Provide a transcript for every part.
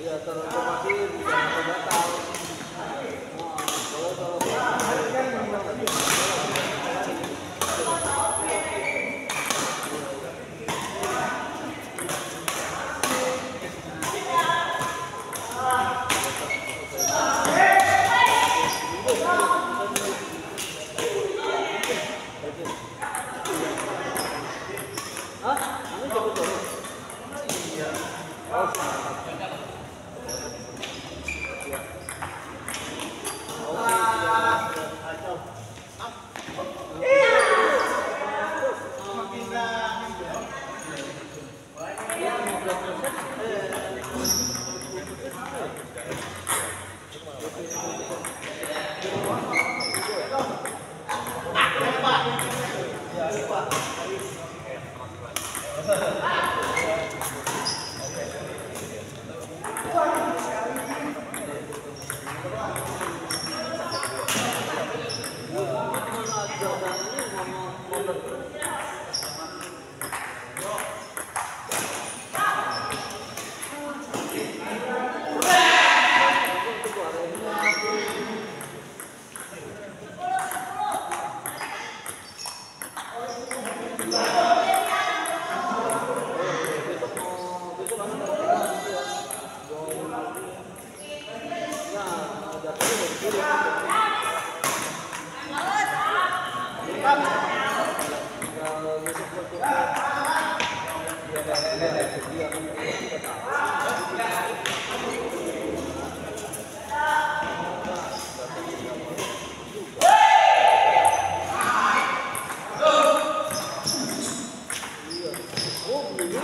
Ya, terima kasih.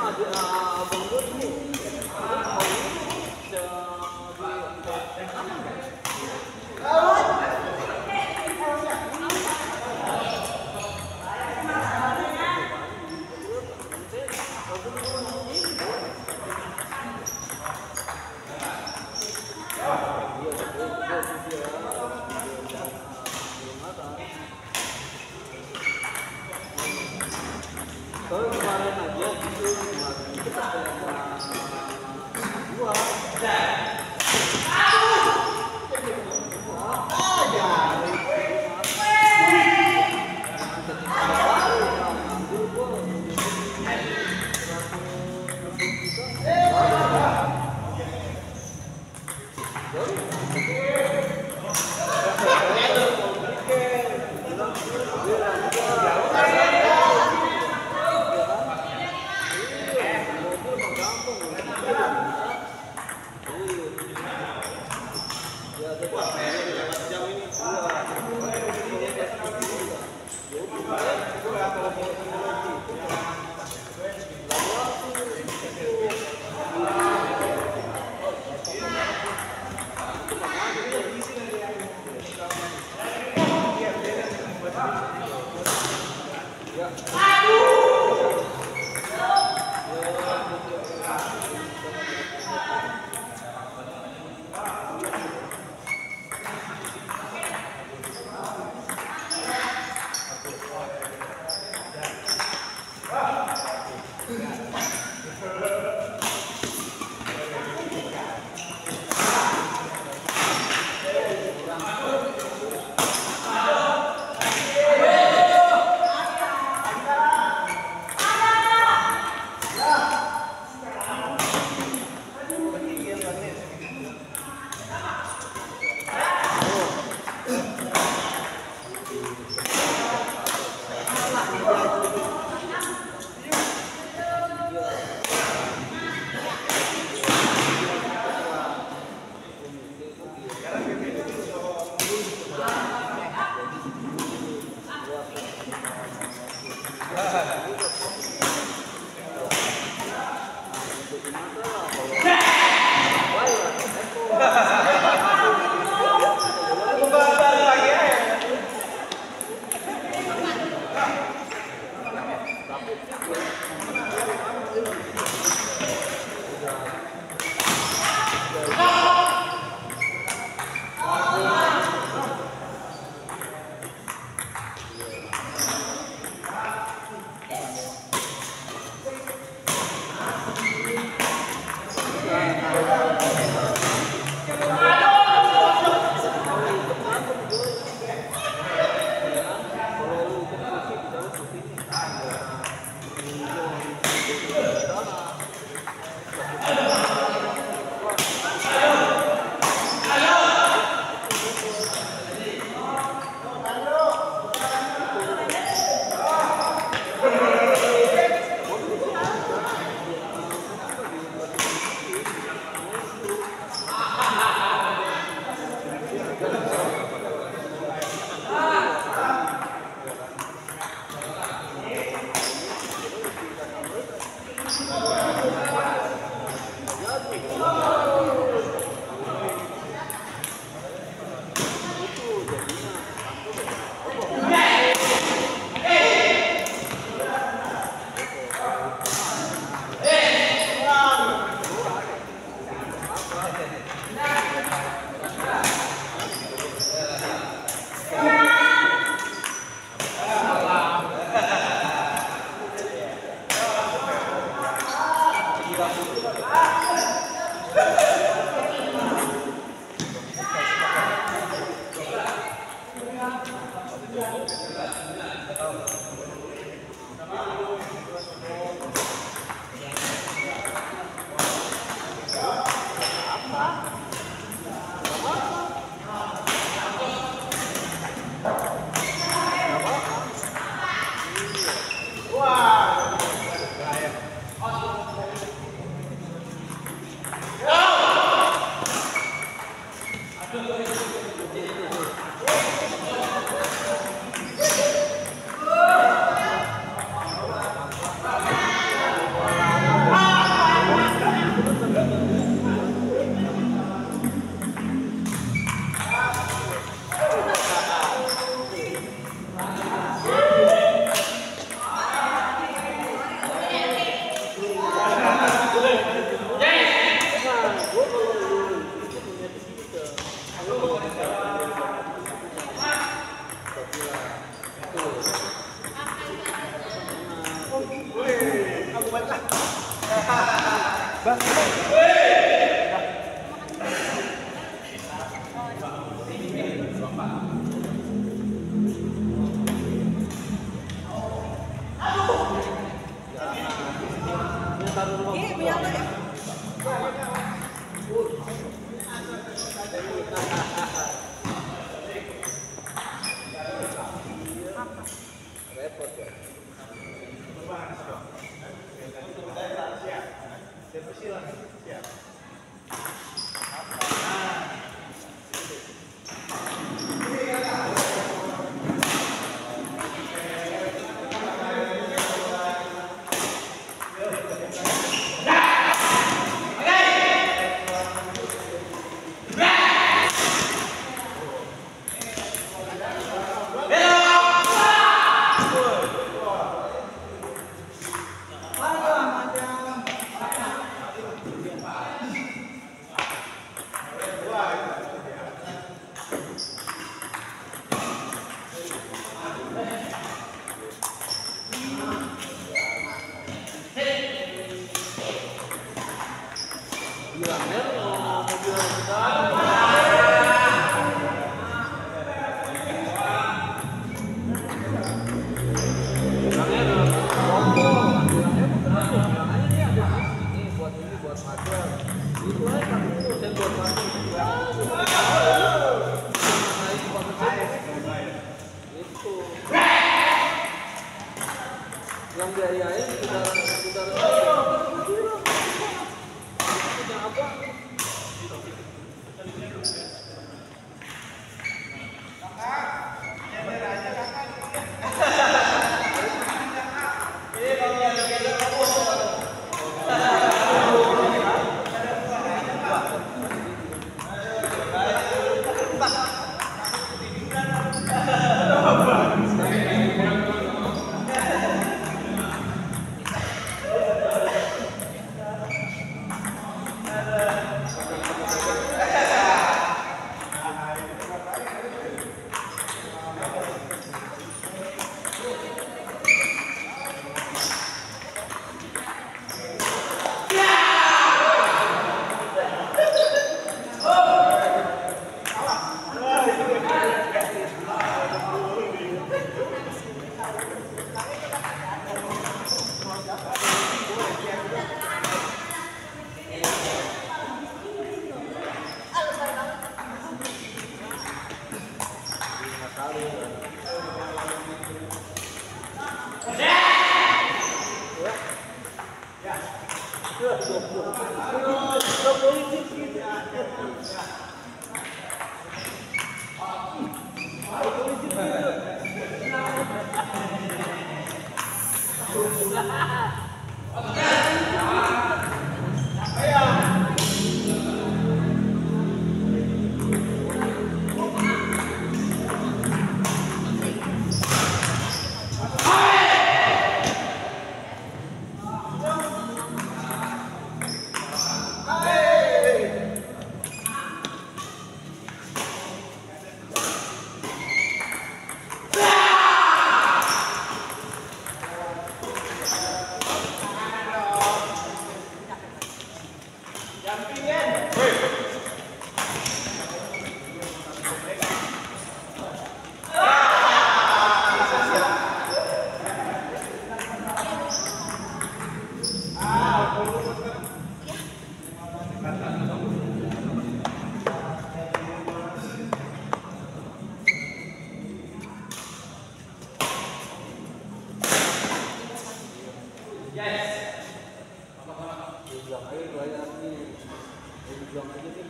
Dia 意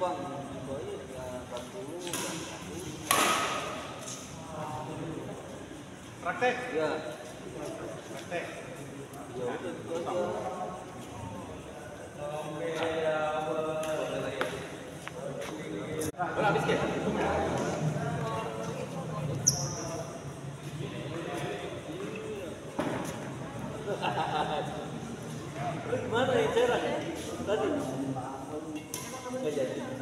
Gue ya 40 jam Praktek. Ya, Praktek. ya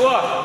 Легко.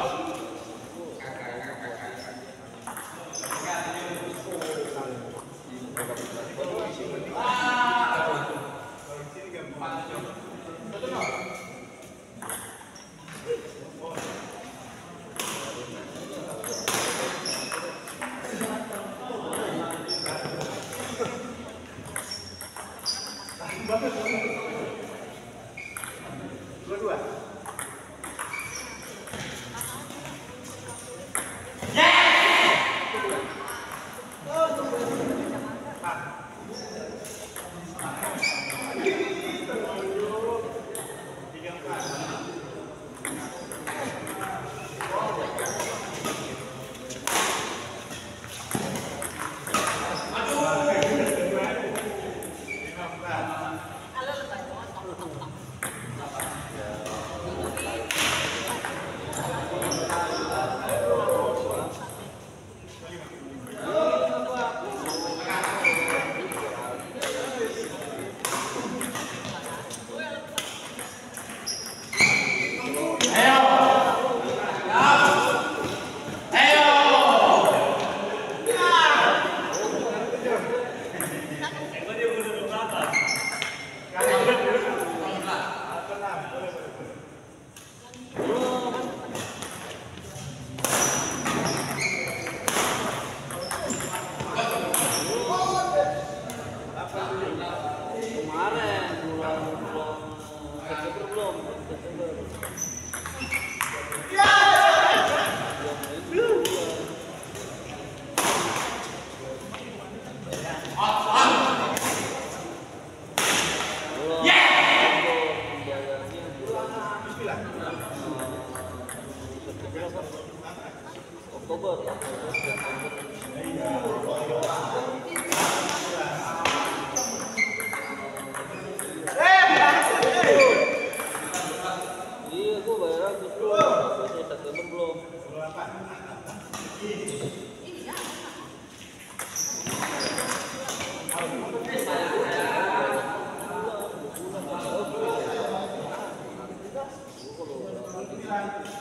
time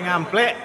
I'm flat.